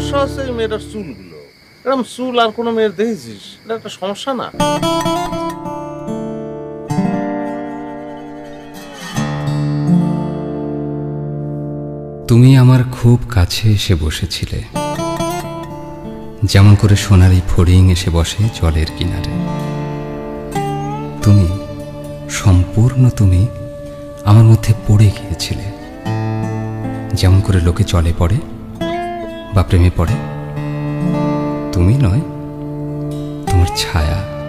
এই মেয়েটার চুলগুলো। এরকম চুল আর কোনো মেয়ের দেখেছিস এটা একটা সমস্যা না? তুমি আমার খুব কাছে এসে বসেছিলে। যেমন করে সোনালি ফড়িং এসে বসে জলের কিনারে। তুমি, সম্পূর্ণ তুমি আমার মধ্যে পড়ে গিয়েছিলে। যেমন করে লোকে চলে পড়ে বা প্রেমে পড়ে? তুমি নয় তোমার ছায়া।